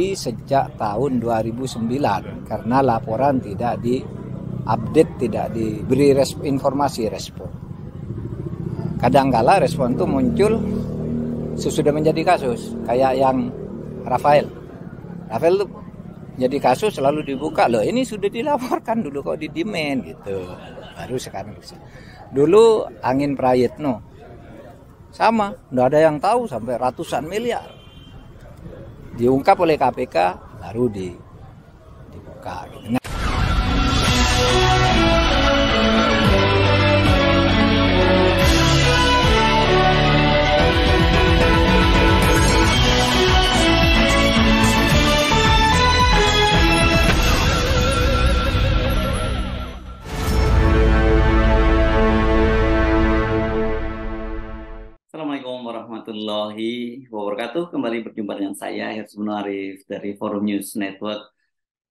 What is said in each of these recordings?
sejak tahun 2009 karena laporan tidak di update tidak diberi resp informasi respon. Kadangkala respon itu muncul sesudah menjadi kasus kayak yang Rafael. Rafael itu jadi kasus selalu dibuka loh ini sudah dilaporkan dulu kok di demand gitu. Baru sekarang dulu angin Prayitno. Sama nggak ada yang tahu sampai ratusan miliar diungkap oleh KPK baru di, dibuka. Nah, warahmatullahi wabarakatuh. Kembali berjumpa dengan saya Hersman Arif dari Forum News Network.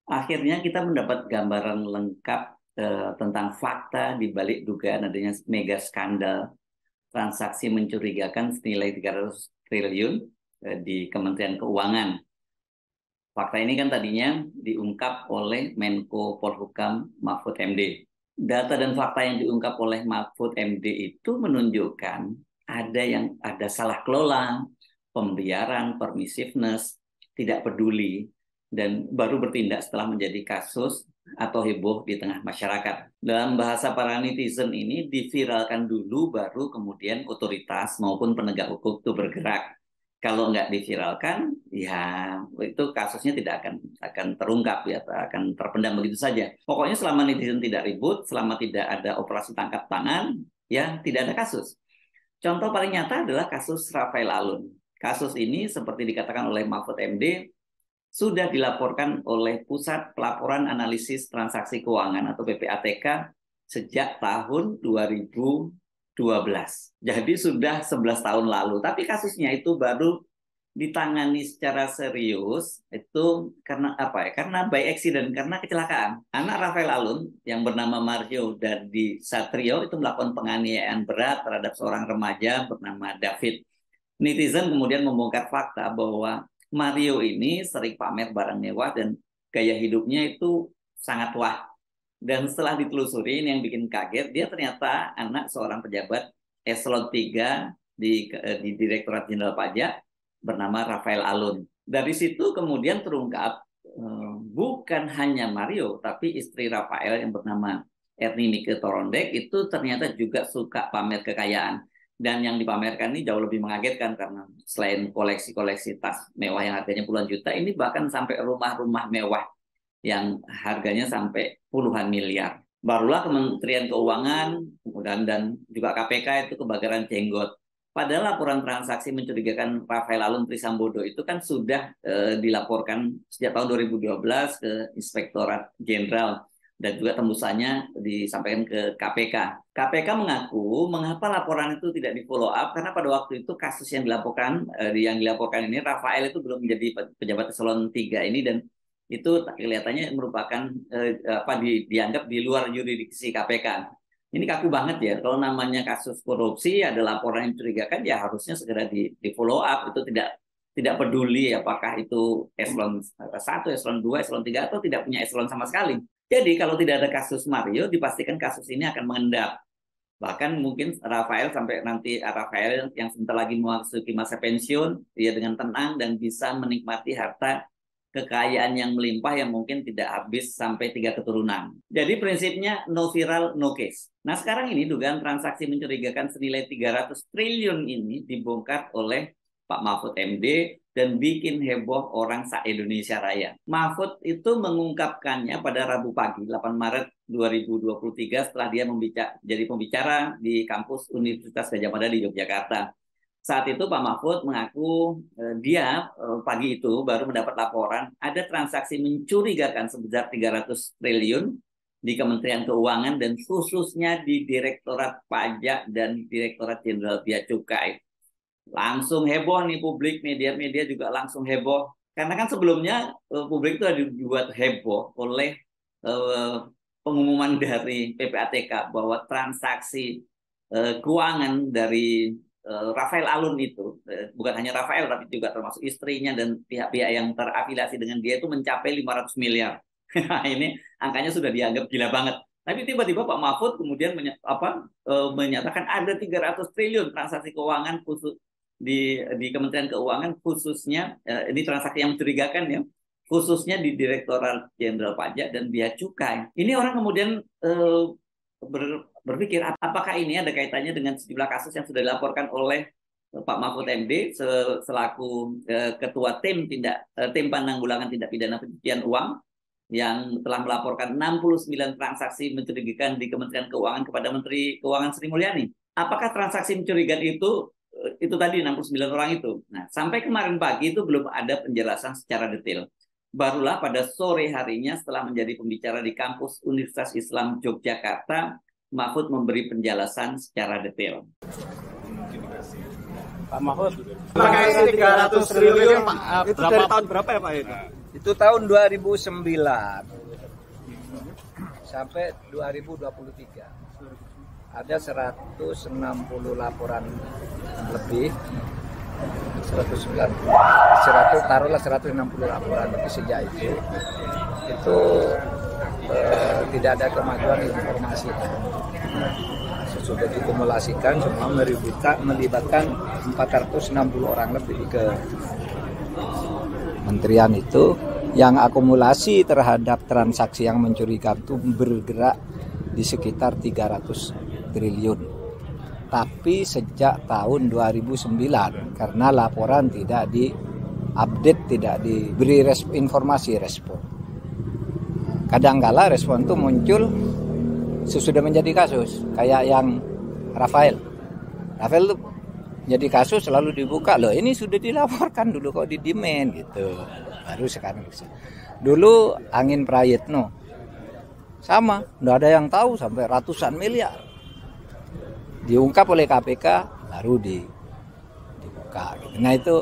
Akhirnya kita mendapat gambaran lengkap eh, tentang fakta di balik dugaan adanya mega skandal transaksi mencurigakan senilai 300 triliun eh, di Kementerian Keuangan. Fakta ini kan tadinya diungkap oleh Menko Polhukam Mahfud MD. Data dan fakta yang diungkap oleh Mahfud MD itu menunjukkan ada yang ada salah kelola, pembiaran, permissiveness, tidak peduli, dan baru bertindak setelah menjadi kasus atau heboh di tengah masyarakat. Dalam bahasa para netizen ini diviralkan dulu baru kemudian otoritas maupun penegak hukum itu bergerak. Kalau nggak diviralkan, ya itu kasusnya tidak akan akan terungkap ya, akan terpendam begitu saja. Pokoknya selama netizen tidak ribut, selama tidak ada operasi tangkap tangan, ya tidak ada kasus. Contoh paling nyata adalah kasus Rafael Alun. Kasus ini seperti dikatakan oleh Mahfud MD sudah dilaporkan oleh Pusat Pelaporan Analisis Transaksi Keuangan atau PPATK sejak tahun 2012. Jadi sudah 11 tahun lalu. Tapi kasusnya itu baru ditangani secara serius itu karena apa ya? Karena by accident, karena kecelakaan. Anak Rafael Alun yang bernama Mario dan di Satrio itu melakukan penganiayaan berat terhadap seorang remaja bernama David. Netizen kemudian membongkar fakta bahwa Mario ini sering pamer barang mewah dan gaya hidupnya itu sangat wah. Dan setelah ditelusuri ini yang bikin kaget, dia ternyata anak seorang pejabat eselon 3 di, di Direktorat Jenderal Pajak bernama Rafael Alun. Dari situ kemudian terungkap eh, bukan hanya Mario, tapi istri Rafael yang bernama Erni Nike Torondek itu ternyata juga suka pamer kekayaan. Dan yang dipamerkan ini jauh lebih mengagetkan karena selain koleksi-koleksi tas mewah yang harganya puluhan juta, ini bahkan sampai rumah-rumah mewah yang harganya sampai puluhan miliar. Barulah Kementerian Keuangan dan dan juga KPK itu kebakaran jenggot pada laporan transaksi mencurigakan Rafael Alun Trisambodo itu kan sudah e, dilaporkan sejak tahun 2012 ke Inspektorat Jenderal dan juga tembusannya disampaikan ke KPK. KPK mengaku mengapa laporan itu tidak di follow up karena pada waktu itu kasus yang dilaporkan e, yang dilaporkan ini Rafael itu belum menjadi pejabat eselon 3 ini dan itu kelihatannya merupakan e, apa di, dianggap di luar yurisdiksi KPK. Ini kaku banget ya. Kalau namanya kasus korupsi ada laporan yang mencurigakan ya harusnya segera di, di follow up. Itu tidak tidak peduli apakah itu eselon 1, eselon 2, eselon 3 atau tidak punya eselon sama sekali. Jadi kalau tidak ada kasus Mario dipastikan kasus ini akan mengendap. Bahkan mungkin Rafael sampai nanti Rafael yang sebentar lagi memasuki masa pensiun, dia dengan tenang dan bisa menikmati harta kekayaan yang melimpah yang mungkin tidak habis sampai tiga keturunan. Jadi prinsipnya no viral, no case. Nah sekarang ini dugaan transaksi mencurigakan senilai 300 triliun ini dibongkar oleh Pak Mahfud MD dan bikin heboh orang se-Indonesia Raya. Mahfud itu mengungkapkannya pada Rabu pagi 8 Maret 2023 setelah dia membicara, jadi pembicara di kampus Universitas Gajah Mada di Yogyakarta. Saat itu Pak Mahfud mengaku eh, dia eh, pagi itu baru mendapat laporan ada transaksi mencurigakan sebesar 300 triliun di Kementerian Keuangan dan khususnya di Direktorat Pajak dan Direktorat Jenderal Bea Cukai. Langsung heboh nih publik, media-media juga langsung heboh. Karena kan sebelumnya eh, publik itu dibuat heboh oleh eh, pengumuman dari PPATK bahwa transaksi keuangan dari Rafael Alun itu, uh, bukan hanya Rafael tapi juga termasuk istrinya dan pihak-pihak yang terafiliasi dengan dia itu mencapai 500 miliar. Ini angkanya sudah dianggap gila banget. Tapi tiba-tiba Pak Mahfud kemudian menya, apa, uh, menyatakan ada 300 triliun transaksi keuangan khusus di di Kementerian Keuangan khususnya uh, ini transaksi yang mencurigakan ya khususnya di Direktorat Jenderal Pajak dan Bea Cukai. Ini orang kemudian uh, ber, berpikir apakah ini ada kaitannya dengan sejumlah kasus yang sudah dilaporkan oleh Pak Mahfud MD selaku uh, ketua tim tindak uh, tim penanggulangan tindak pidana pencucian uang yang telah melaporkan 69 transaksi mencurigakan di Kementerian Keuangan kepada Menteri Keuangan Sri Mulyani. Apakah transaksi mencurigakan itu itu tadi 69 orang itu. Nah, sampai kemarin pagi itu belum ada penjelasan secara detail barulah pada sore harinya setelah menjadi pembicara di kampus Universitas Islam Yogyakarta, Mahfud memberi penjelasan secara detail. Pak Mahfud, pakai 300 triliun Pak, itu berapa? dari tahun berapa ya Pak itu? Itu tahun 2009 sampai 2023. Ada 160 laporan lebih 190 100 taruhlah 160 laporan tapi sejak itu itu eh, tidak ada kemajuan informasi. Sesudah dikumulasikan semua melibatkan, melibatkan 460 orang lebih ke menterian itu. Yang akumulasi terhadap transaksi yang mencurigakan itu bergerak di sekitar 300 triliun. Tapi sejak tahun 2009 karena laporan tidak di update tidak diberi informasi respon kadangkala respon itu muncul sesudah menjadi kasus kayak yang Rafael. Rafael itu jadi kasus selalu dibuka loh ini sudah dilaporkan dulu kok di demand gitu. Baru sekarang bisa. Dulu angin Prayitno sama nggak ada yang tahu sampai ratusan miliar. Diungkap oleh KPK baru di dibuka. Nah itu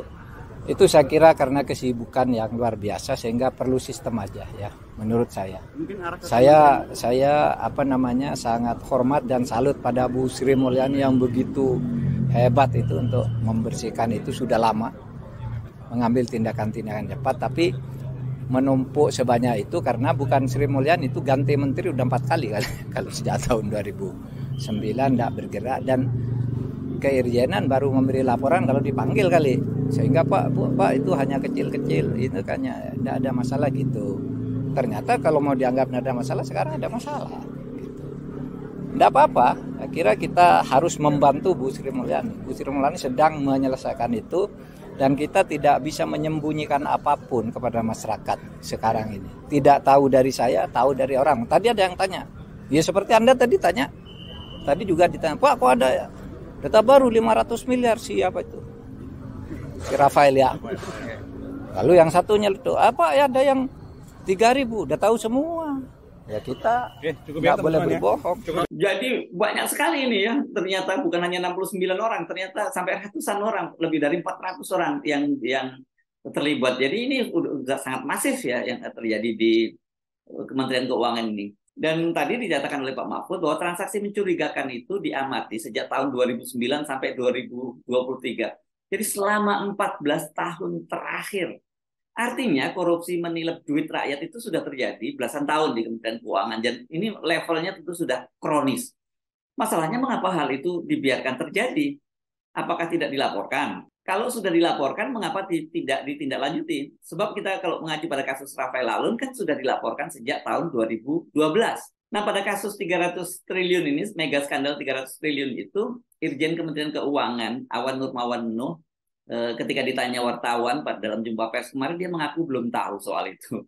itu saya kira karena kesibukan yang luar biasa sehingga perlu sistem aja ya menurut saya. Saya saya apa namanya sangat hormat dan salut pada Bu Sri Mulyani yang begitu hebat itu untuk membersihkan itu sudah lama mengambil tindakan-tindakan cepat tapi menumpuk sebanyak itu karena bukan Sri Mulyani itu ganti menteri udah empat kali kan. Kalau sejak tahun 2000 sembilan tidak bergerak dan keirjenan baru memberi laporan kalau dipanggil kali. Sehingga pak bu, pak itu hanya kecil-kecil itu kayaknya tidak ada masalah gitu ternyata kalau mau dianggap tidak ada masalah sekarang ada masalah gitu. tidak apa-apa. Kira kita harus membantu Bu Sri Mulyani. Bu Sri Mulyani sedang menyelesaikan itu dan kita tidak bisa menyembunyikan apa pun kepada masyarakat sekarang ini. Tidak tahu dari saya tahu dari orang. Tadi ada yang tanya. Ya seperti anda tadi tanya. Tadi juga ditanya, Pak kok ada data baru 500 miliar siapa itu? Si Rafael ya. Lalu yang satunya itu apa ya ada yang 3000 udah tahu semua. Ya kita nggak boleh ya. berbohong. Jadi banyak sekali ini ya. Ternyata bukan hanya 69 orang, ternyata sampai ratusan orang, lebih dari 400 orang yang yang terlibat. Jadi ini sudah sangat masif ya yang terjadi di Kementerian Keuangan ini. Dan tadi dinyatakan oleh Pak Mahfud bahwa transaksi mencurigakan itu diamati sejak tahun 2009 sampai 2023. Jadi selama 14 tahun terakhir. Artinya korupsi menilep duit rakyat itu sudah terjadi belasan tahun di Kementerian Keuangan. Dan ini levelnya tentu sudah kronis. Masalahnya mengapa hal itu dibiarkan terjadi? Apakah tidak dilaporkan? Kalau sudah dilaporkan, mengapa tidak ditindaklanjuti? Sebab kita kalau mengacu pada kasus Rafael Alun kan sudah dilaporkan sejak tahun 2012. Nah, pada kasus 300 triliun ini, mega skandal 300 triliun itu, Irjen Kementerian Keuangan Awan Nurmawan Nuh ketika ditanya wartawan pada dalam jumpa pers kemarin dia mengaku belum tahu soal itu.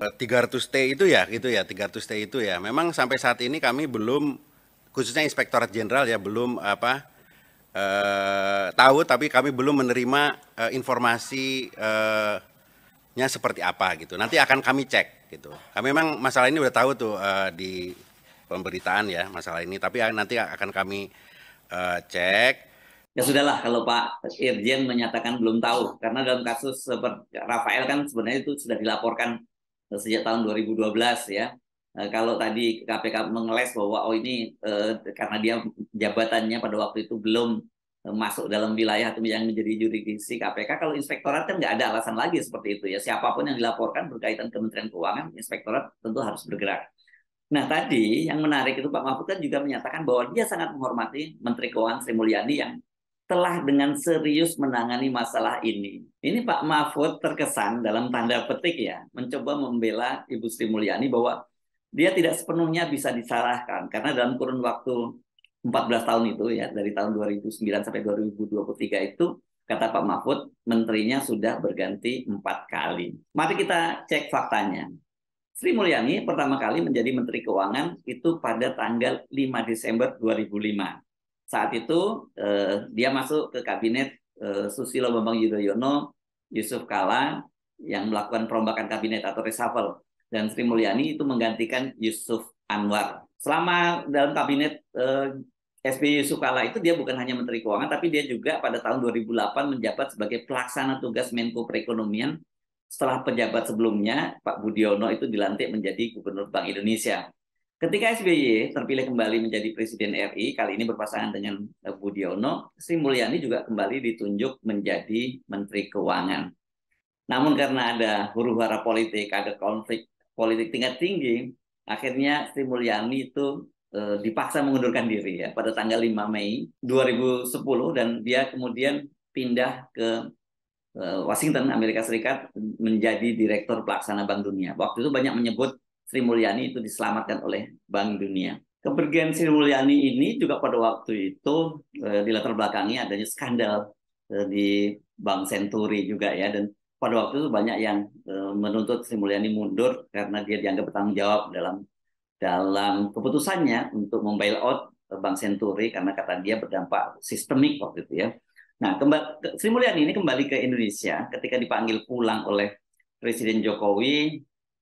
300T eh, itu ya, gitu ya, 300T itu ya. Memang sampai saat ini kami belum khususnya Inspektorat Jenderal ya belum apa eh, tahu tapi kami belum menerima eh, informasinya eh, seperti apa gitu. Nanti akan kami cek gitu. Kami memang masalah ini udah tahu tuh eh, di pemberitaan ya masalah ini, tapi nanti akan kami eh, cek. Ya sudahlah kalau Pak Irjen menyatakan belum tahu. Karena dalam kasus seperti Rafael kan sebenarnya itu sudah dilaporkan sejak tahun 2012 ya. Eh, kalau tadi KPK mengeles bahwa oh ini eh, karena dia jabatannya pada waktu itu belum eh, masuk dalam wilayah atau yang menjadi jurisdiksi KPK kalau inspektorat kan nggak ada alasan lagi seperti itu ya. Siapa pun yang dilaporkan berkaitan Kementerian Keuangan inspektorat tentu harus bergerak. Nah tadi yang menarik itu Pak Mahfud kan juga menyatakan bahwa dia sangat menghormati Menteri Keuangan Sri Mulyani yang telah dengan serius menangani masalah ini. Ini Pak Mahfud terkesan dalam tanda petik ya, mencoba membela Ibu Sri Mulyani bahwa dia tidak sepenuhnya bisa disalahkan karena dalam kurun waktu 14 tahun itu ya dari tahun 2009 sampai 2023 itu kata Pak Mahfud menterinya sudah berganti empat kali. Mari kita cek faktanya. Sri Mulyani pertama kali menjadi Menteri Keuangan itu pada tanggal 5 Desember 2005. Saat itu eh, dia masuk ke kabinet eh, Susilo Bambang Yudhoyono, Yusuf Kala yang melakukan perombakan kabinet atau reshuffle dan Sri Mulyani itu menggantikan Yusuf Anwar. Selama dalam kabinet eh, SBY Yusuf Kala itu dia bukan hanya Menteri Keuangan tapi dia juga pada tahun 2008 menjabat sebagai pelaksana tugas Menko Perekonomian setelah pejabat sebelumnya Pak Budiono itu dilantik menjadi Gubernur Bank Indonesia. Ketika SBY terpilih kembali menjadi Presiden RI, kali ini berpasangan dengan eh, Budiono, Sri Mulyani juga kembali ditunjuk menjadi Menteri Keuangan. Namun karena ada huru-hara politik, ada konflik politik tingkat tinggi, akhirnya Sri Mulyani itu eh, dipaksa mengundurkan diri ya pada tanggal 5 Mei 2010 dan dia kemudian pindah ke Eh, Washington, Amerika Serikat menjadi direktur pelaksana Bank Dunia. Waktu itu banyak menyebut Sri Mulyani itu diselamatkan oleh Bank Dunia. Kepergian Sri Mulyani ini juga pada waktu itu eh, di latar belakangi adanya skandal eh, di Bank Senturi juga ya dan pada waktu itu banyak yang menuntut Sri Mulyani mundur karena dia dianggap bertanggung jawab dalam dalam keputusannya untuk membailout Bank Senturi karena kata dia berdampak sistemik waktu itu ya. Nah, Sri Mulyani ini kembali ke Indonesia ketika dipanggil pulang oleh Presiden Jokowi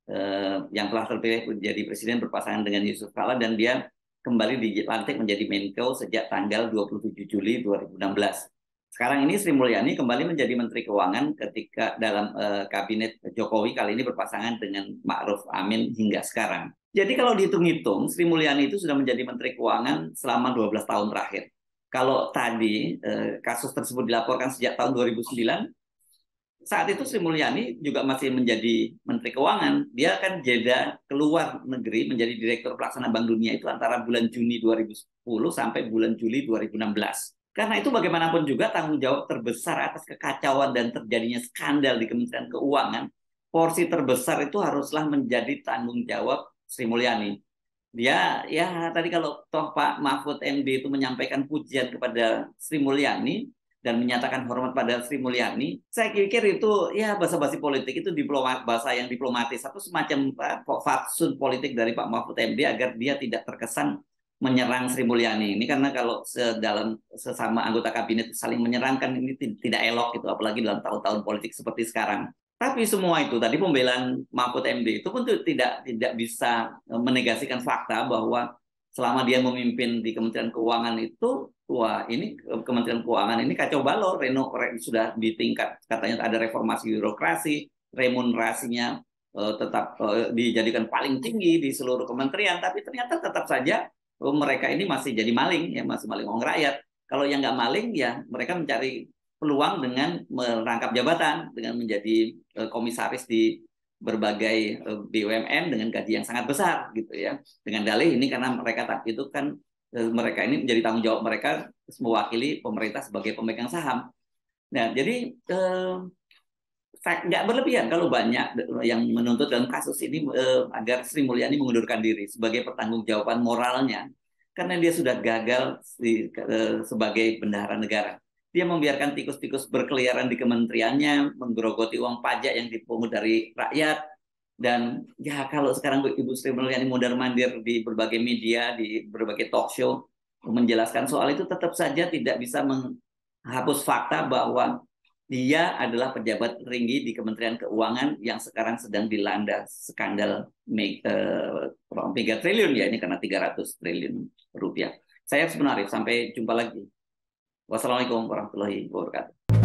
eh, yang telah terpilih menjadi presiden berpasangan dengan Yusuf Kala dan dia kembali dilantik menjadi Menko sejak tanggal 27 Juli 2016. Sekarang ini Sri Mulyani kembali menjadi Menteri Keuangan ketika dalam eh, kabinet Jokowi kali ini berpasangan dengan Ma'ruf Amin hingga sekarang. Jadi kalau dihitung-hitung, Sri Mulyani itu sudah menjadi Menteri Keuangan selama 12 tahun terakhir kalau tadi eh, kasus tersebut dilaporkan sejak tahun 2009, saat itu Sri Mulyani juga masih menjadi Menteri Keuangan. Dia akan jeda keluar negeri menjadi Direktur Pelaksana Bank Dunia itu antara bulan Juni 2010 sampai bulan Juli 2016. Karena itu bagaimanapun juga tanggung jawab terbesar atas kekacauan dan terjadinya skandal di Kementerian Keuangan, porsi terbesar itu haruslah menjadi tanggung jawab Sri Mulyani dia ya tadi kalau toh Pak Mahfud MD itu menyampaikan pujian kepada Sri Mulyani dan menyatakan hormat pada Sri Mulyani, saya pikir itu ya bahasa-bahasa politik itu diplomat bahasa yang diplomatis atau semacam uh, fatsun politik dari Pak Mahfud MD agar dia tidak terkesan menyerang Sri Mulyani ini karena kalau dalam sesama anggota kabinet saling menyerangkan ini tidak elok gitu apalagi dalam tahun-tahun politik seperti sekarang. Tapi semua itu tadi pembelaan Mahfud MD itu pun tidak tidak bisa e, menegasikan fakta bahwa selama dia memimpin di Kementerian Keuangan itu wah ini Kementerian Keuangan ini kacau balau reno sudah di tingkat katanya ada reformasi birokrasi remunerasinya uh, tetap uh, dijadikan paling tinggi di seluruh kementerian tapi ternyata tetap saja uh, mereka ini masih jadi maling ya masih maling uang rakyat. Kalau yang nggak maling ya mereka mencari peluang dengan merangkap jabatan dengan menjadi eh, komisaris di berbagai BUMN dengan gaji yang sangat besar gitu ya. Dengan dalih ini karena mereka itu kan mereka ini menjadi tanggung jawab mereka mewakili pemerintah sebagai pemegang saham nah jadi eh, berlebihan kalau banyak yang menuntut dalam kasus ini eh, agar Sri Mulyani mengundurkan diri sebagai pertanggungjawaban moralnya karena dia sudah gagal di, eh, sebagai bendahara negara dia membiarkan tikus-tikus berkeliaran di kementeriannya, menggerogoti uang pajak yang dipungut dari rakyat. Dan ya kalau sekarang Ibu Sri Mulyani mundar mandir di berbagai media, di berbagai talk show, menjelaskan soal itu tetap saja tidak bisa menghapus fakta bahwa dia adalah pejabat tinggi di Kementerian Keuangan yang sekarang sedang dilanda skandal mega, uh, triliun ya ini karena 300 triliun rupiah. Saya sebenarnya sampai jumpa lagi. Wassalamualaikum warahmatullahi wabarakatuh.